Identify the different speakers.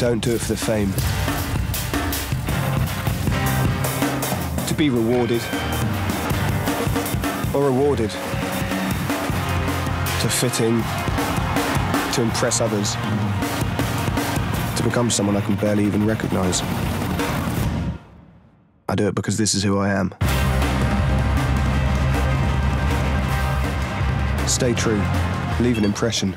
Speaker 1: don't do it for the fame. To be rewarded. Or rewarded. To fit in. To impress others. To become someone I can barely even recognize. I do it because this is who I am. Stay true. Leave an impression.